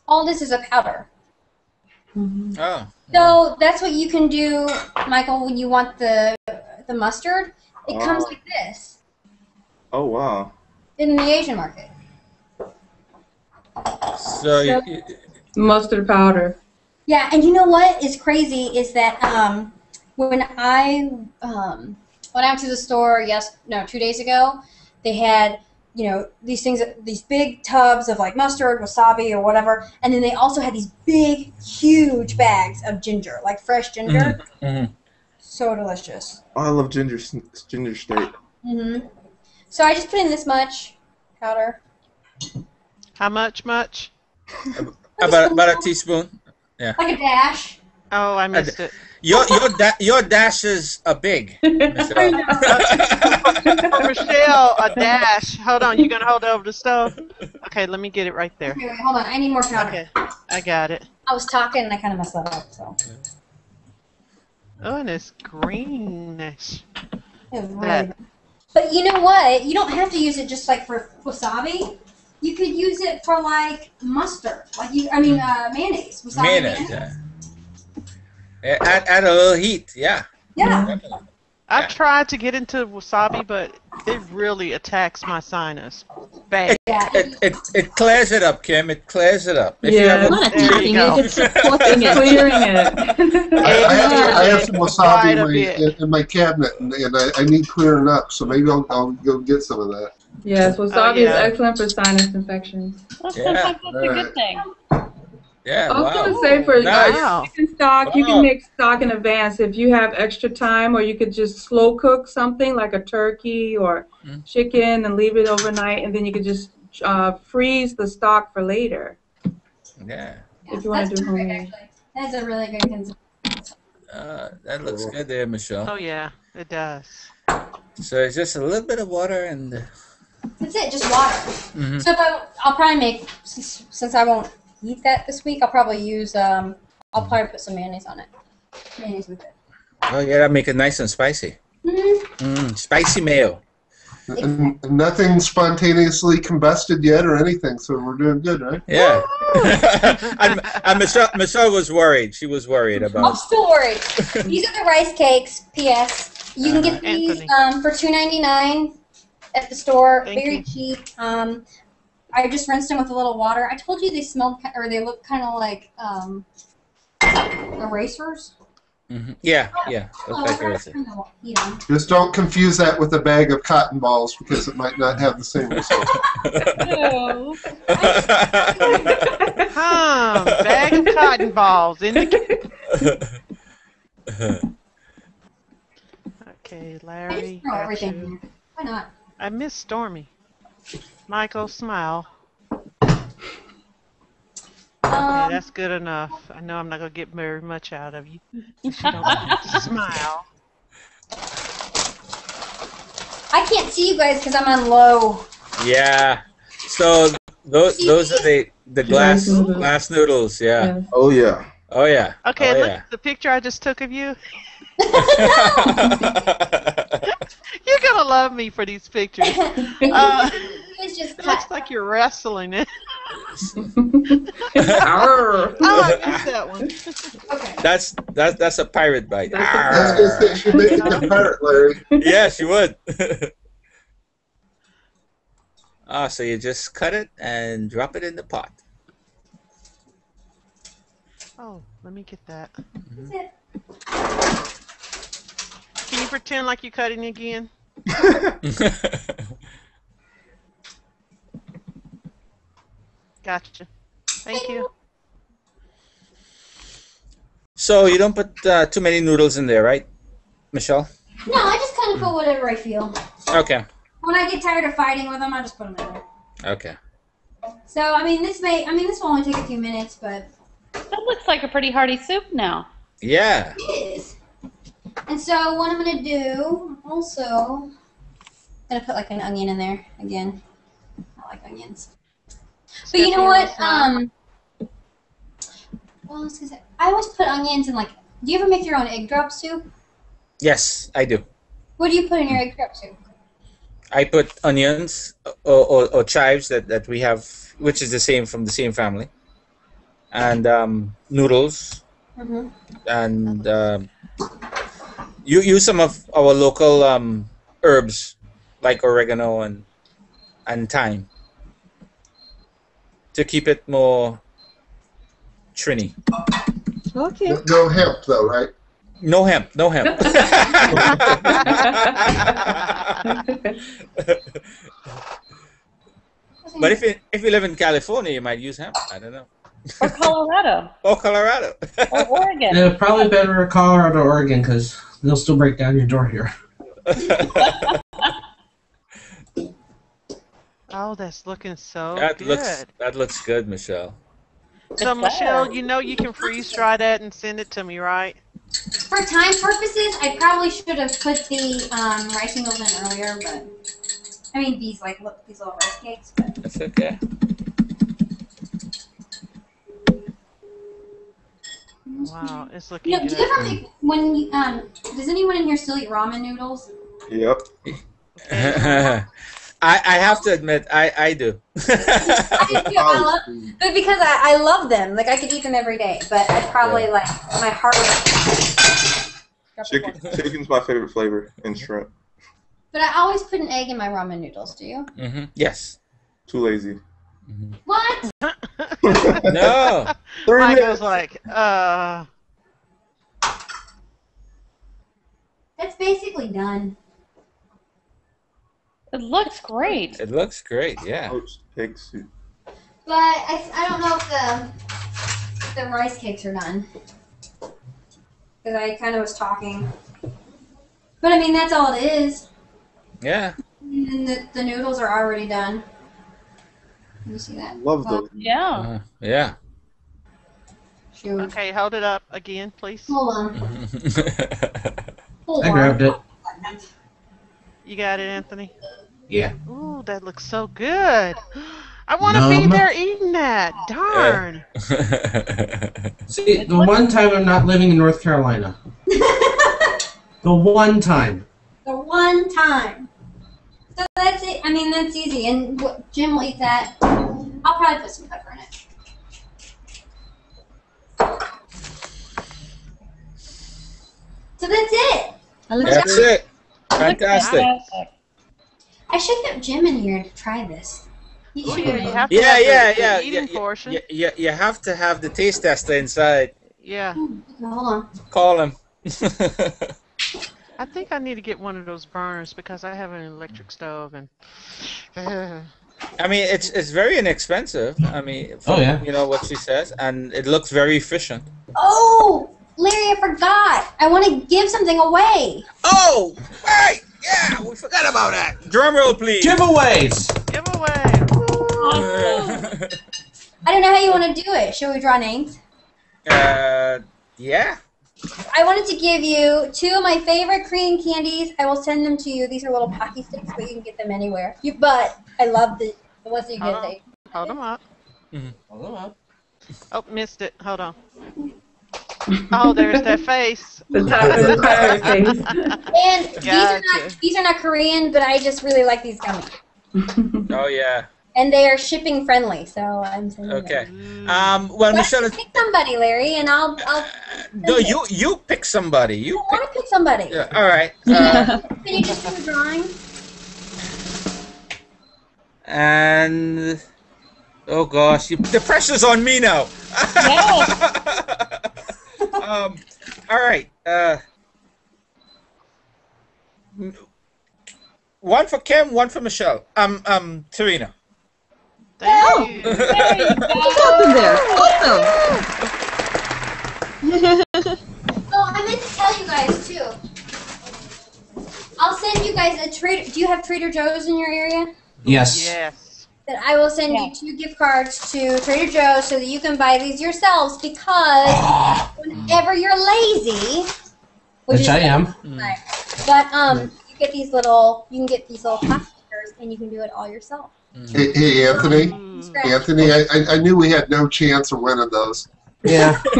All this is a powder. Oh. So that's what you can do, Michael, when you want the the mustard. It comes Oh. like this Oh wow. in the Asian market. So you, you- Mustard powder. Yeah, and you know what is crazy is that um, when I um, went out to the store, yes, no, two days ago, they had you know these things, these big tubs of like mustard, wasabi, or whatever, and then they also had these big, huge bags of ginger, like fresh ginger. Mhm. So delicious. Oh, I love ginger ginger steak. hmm So I just put in this much powder. How much? Much? about about a teaspoon. Yeah. Like a dash. Oh, I missed it. Your your da- your dashes are big. Michelle. A dash. Hold on, you gonna hold it over the stove? Okay, let me get it right there. Okay, wait, hold on. I need more powder. Okay, I got it. I was talking and I kind of messed that up. So Oh, and it's greenish. it really But you know what? You don't have to use it just like for wasabi. You could use it for like mustard, like you. I mean, uh, mayonnaise. Wasabi Mayonnaise, yeah. Yeah, add, add a little heat, yeah. Yeah. I've tried to get into wasabi, but it really attacks my sinus. Bad. It, it, it clears it up, Kim. It clears it up. If you Yeah. have a- Not There attacking it, it's supporting it. Clearing it. I, I, have, I have some wasabi in my, in, in my cabinet, and, and I, I need clearing up, so maybe I'll, I'll go get some of that. Yes, oh, wasabi yeah. is excellent for sinus infections. Well, Yeah. that's a Alright. good thing. Yeah, I was wow. gonna say for Nice. uh, chicken stock, you can make stock in advance if you have extra time, or you could just slow cook something like a turkey or Mm. chicken and leave it overnight, and then you could just uh, freeze the stock for later. Yeah. If you wanna do perfect, homemade. actually. That's a really good concept. Uh, that looks good there, Michelle. Oh yeah, it does. So it's just a little bit of water and. That's it, just water. Mhm. So if I, I'll probably make since, since I won't eat that this week, I'll probably use um, I'll probably put some mayonnaise on it. Mayonnaise with it. Oh yeah, that make it nice and spicy. Mhm. Mm, spicy mayo. And nothing spontaneously combusted yet or anything, so we're doing good, right? Yeah. and, and Michelle, Michelle was worried. She was worried I'm about. still worried. These are the rice cakes. P.S. You can get these Anthony. um, for two ninety nine at the store. Thank Very you. cheap. Um, I just rinsed them with a little water. I told you they smelled or they look kind of like um, erasers. Mhm. Yeah, yeah. Oh, Looks like forgot it to is. turn the heat. Just don't confuse that with a bag of cotton balls because it might not have the same result. Hum, bag of cotton balls in the. Okay, Larry. I Larry. just throw everything you. here. Why not? I miss Stormy. Michael, smile. Yeah, Um, that's good enough. I know I'm not gonna get very much out of you. You don't have to smile. I can't see you guys because I'm on low. yeah. So those those are the the glass Glass noodles. glass. Yeah. Oh yeah. Oh yeah. Okay, Oh look yeah. at the picture I just took of you. You're gonna love me for these pictures. Uh, It's just it looks like you're wrestling it. Arr. Oh, I missed that one. Okay. that's that's that's a pirate bite. That's a I was she made it a parrot, Larry. yeah, she would. ah, so you just cut it and drop it in the pot. Oh, let me get that. That's it. Can you pretend like you're cutting again? Gotcha. Thank you. so you don't put uh, too many noodles in there, right, Michelle? No, I just kind of put whatever I feel. Okay. when I get tired of fighting with them, I just put them in there. Okay. So I mean, this may I mean this will only take a few minutes, but That looks like a pretty hearty soup now. Yeah. it is. And so what I'm gonna do also, I'm gonna put like an onion in there again. I like onions. But you know what? Um, well, I was gonna say, I always put onions in like. Do you ever make your own egg drop soup? Yes, I do. What do you put in your egg drop soup? I put onions or, or, or chives that, that we have, which is the same from the same family, and um, noodles, Mm-hmm. and um you use some of our local um, herbs like oregano and and thyme to keep it more trini. Okay. No, no hemp though, right? No hemp, no hemp. but if you, if you live in California, you might use hemp. I don't know. Or Colorado. Or Colorado. or Oregon. Yeah, probably better Colorado or Oregon because they'll still break down your door here. Oh, that's looking so that good. looks that looks good, Michelle. So Michelle, you know you can freeze dry that and send it to me, right? For time purposes, I probably should have put the um, rice noodles in earlier, but I mean these like look these little rice cakes. But That's okay. Wow, it's looking you know, do good. you ever make when you, um does anyone in here still eat ramen noodles? Yep. I I have to admit I I do. I do. I love, but because I, I love them, like I could eat them every day. But I probably like my heart. would- Chicken, chicken's my favorite flavor, and shrimp. But I always put an egg in my ramen noodles. Do you? Mm-hmm. Yes. Too lazy. What? No. Michael's like, uh, That's basically done. It looks great. It looks great. Yeah. Poached pig soup. But I, I don't know if the if the rice cakes are done. Because I kind of was talking. But I mean, that's all it is. Yeah. And the, the noodles are already done. You see that? Love Well, those. Yeah. Uh, yeah. Shoot. okay, hold it up again, please. Hold on. Hold I on. grabbed it. You got it, Anthony? Yeah. Ooh, that looks so good. I want to be there eating that. Darn. See, the one time I'm not living in North Carolina. The one time. The one time. So that's it. I mean, that's easy. And what, Jim will eat that. I'll probably put some pepper in it. So that's it. That's it. Fantastic. I should get Jim in here to try this. He Ooh, should. yeah, you have to Yeah, have the- yeah, the yeah. eating yeah, portion. Yeah, yeah, you have to have the taste tester inside. Yeah. Oh, hold on. Call him. I think I need to get one of those burners because I have an electric stove and. I mean, it's it's very inexpensive. I mean, Oh, yeah. you know what she says, and it looks very efficient. Oh, Larry, I forgot. I want to give something away. Oh, right, yeah, we forgot about that. Drum roll, please. Giveaways! Giveaway. I don't know how you want to do it. Shall we draw names? uh, yeah. I wanted to give you two of my favorite Korean candies. I will send them to you. These are little pocky sticks, but you can get them anywhere. You, but I love the, the ones that you Hold get. on. Hold them up. Hmm. Hold them up. Oh, missed it. Hold on. Oh, there's that face. The top of the pirate face. and these are not these are not Korean, but I just really like these gummies. Oh yeah. And they are shipping friendly, so I'm sending Okay. them. Um. Well, Why Michelle, pick somebody, Larry, and I'll I'll. no, you you pick somebody. You I want to pick somebody. Yeah, all right. Uh, Can you just do a drawing? and oh gosh, you, the pressure's on me now. um. All right. Uh. One for Kim, one for Michelle. Um. Um. Serena. Thank you. What's happened there? Awesome. Oh, I meant to tell you guys too. I'll send send you guys a Trader. Do you have Trader Joe's in your area? Yes. Yes. Then I will send you two gift cards to Trader Joe's so that you can buy these yourselves because whenever you're lazy, Which is I am. Right. But um, you get these little, you can get these little pot stickers, and you can do it all yourself. Hey, hey Anthony. Anthony, I, I, I knew we had no chance of winning those. Yeah.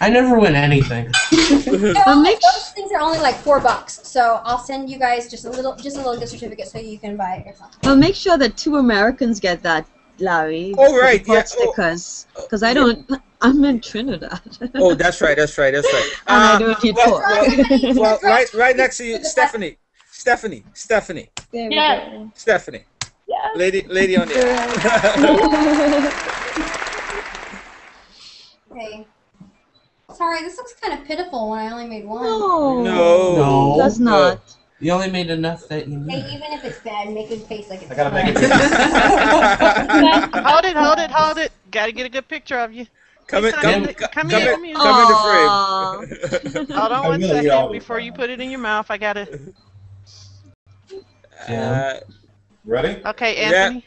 I never win anything. They're only- those things are only like four bucks, so I'll send you guys just a little, just a little gift certificate so you can buy it yourself. Well, make sure that two Americans get that, Larry. Oh, right, yeah, pot stickers. Because I don't. I'm in Trinidad. Oh, that's right. That's right. That's right. And I Uh, don't eat well, pork. well, well, right, right next to you, Stephanie. Stephanie. Stephanie. There we Stephanie. Yes. Lady, lady on the end. Okay. Sorry, this looks kind of pitiful when I only made one. No. No. No. Does not. You only made enough that you Hey, even if it's bad, make it taste like it's I gotta fine. make it. hold it, hold it, hold it. Gotta get a good picture of you. Come in, Come come, in, come, come come in, in, come in. come Aw. in the frame. Hold on I one will second before you put it in your mouth. I gotta. Uh, Ready? Okay, Anthony. Yeah.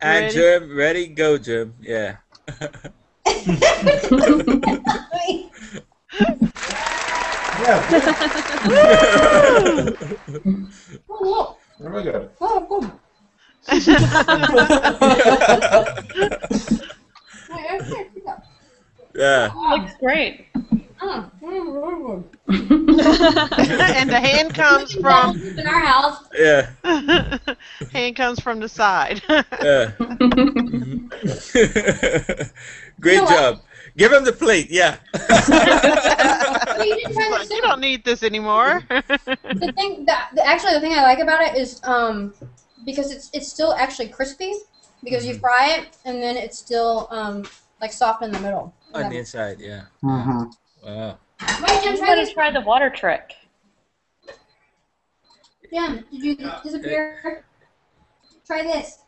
And Ready? Jim, ready, go, Jim. Yeah. Yeah. Oh, Very good. okay, pick. Yeah. Looks great. Oh, and the hand comes from in our house. Yeah. hand comes from the side. Yeah. Mhm. Great You know what? job. Give him the plate. Yeah. You didn't try you don't need this anymore. the thing that the, actually the thing I like about it is um because it's it's still actually crispy because you fry it and then it's still um like soft in the middle. On the inside. Yeah. Mm-hmm. Wow. Wait, Jim, try Let this. us try the water trick. Jim, did you disappear? Try this.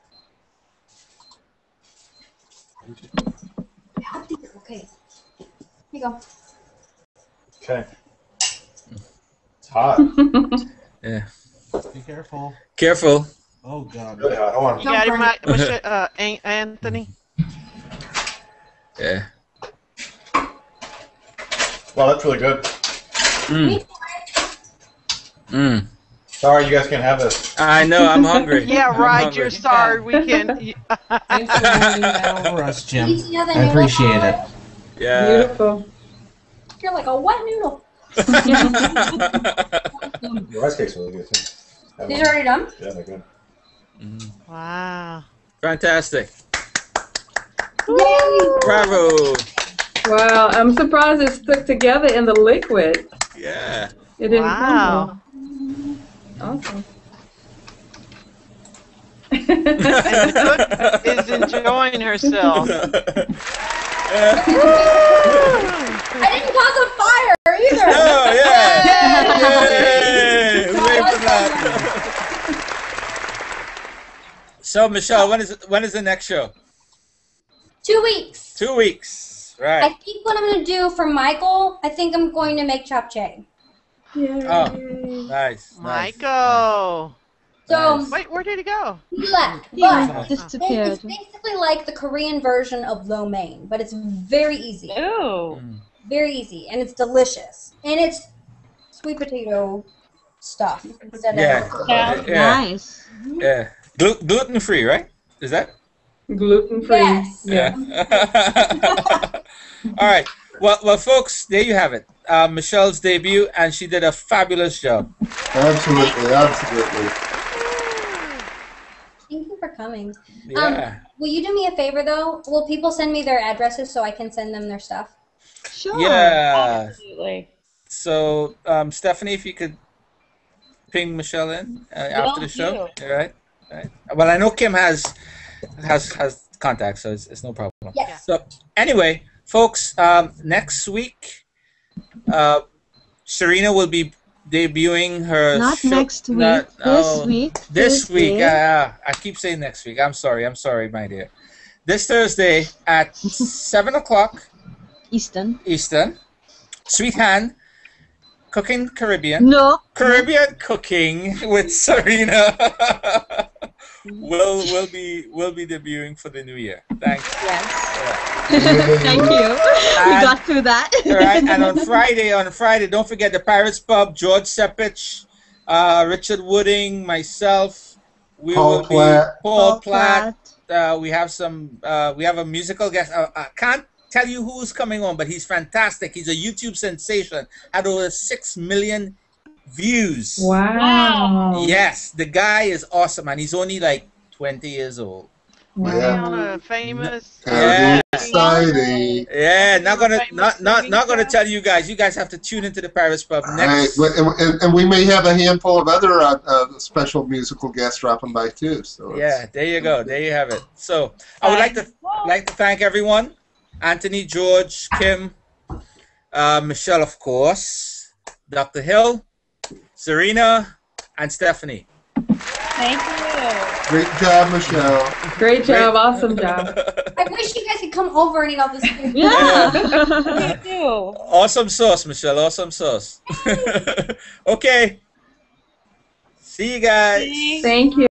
Okay. Here you go. Okay. It's hot. Yeah. Be careful. Careful. Oh God. Really hot. Hold on. You got it, Mike, Michelle- uh, Anthony. Yeah. Wow, that's really good. Mm. Mm. Sorry, you guys can't have this. I know. I'm hungry. Yeah, I'm right. hungry. You're sorry. We can. you- Thanks for bringing that over us, Jim. You see how the I appreciate it. Yeah. Beautiful. You're like a wet noodle. Your rice cake's really good too. Have These one. are already done? Yeah, they're good. Wow. Fantastic. Yay! Bravo. Wow, I'm surprised it stuck together in the liquid. Yeah. It didn't Wow. crumble. Awesome. And the cook is enjoying herself. I didn't cause a fire either. Oh yeah! Yay! Hooray for that. So Michelle, when is when is the next show? Two weeks. Two weeks, I think what I'm gonna do for Michael, I think I'm going to make japchae. Oh, nice. nice. Michael. So Nice. Wait, where did he go? he left, He but disappeared. it's basically like the Korean version of lo mein, but it's very easy, Ooh. very easy, and it's delicious, and it's sweet potato stuff instead Yeah. of Yeah. Yeah. Nice. Yeah. Glu- gluten free, right? Is that? Gluten free. Yes. Yeah. All right. Well, well, folks, there you have it. Uh, Michelle's debut, and she did a fabulous job. Absolutely, absolutely. Thank you for coming. Yeah. Um, will you do me a favor though? Will people send me their addresses so I can send them their stuff? Sure. yeah. Absolutely. So, um, Stephanie, if you could ping Michelle in uh, after the show, all right? All right. Well, I know Kim has has has contacts, so it's, it's no problem. Yes. So, anyway, folks, um, next week, uh, Serena will be debuting her. Not next week. not- this oh, week. This week, uh, I keep saying next week. I'm sorry. I'm sorry, my dear. This Thursday at seven o'clock Eastern. Eastern. Sweet Hand Cooking Caribbean. No. Caribbean Cooking with Serena will will be will be debuting for the new year. Thanks. Yes. Thank you. we got through that. All right, and on Friday, on Friday, don't forget the Pirates Pub, George Sepich, uh, Richard Wooding, myself. We Paul will Platt. be Paul, Paul Platt. Uh, we have some. Uh, we have a musical guest. Uh, I can't tell you who's coming on, but he's fantastic. He's a YouTube sensation. Had over six million views. Wow. Yes, the guy is awesome, and he's only like twenty years old. Yeah. Famous. Yeah. Exciting. Yeah, not gonna not not not gonna tell you guys. You guys have to tune into the Pirates Pub All right, next. and, and, and we may have a handful of other uh, uh, special musical guests dropping by too. So Yeah, there you go. There you have it. So I would like to like to thank everyone, Anthony, George, Kim, uh, Michelle, of course, Dr. Hill, Serena, and Stephanie. Thank you. Great job, Michelle. Great job. Awesome job. I wish you guys could come over and eat all this food. Me too. Awesome sauce, Michelle. Awesome sauce. okay. See you guys. Thank you.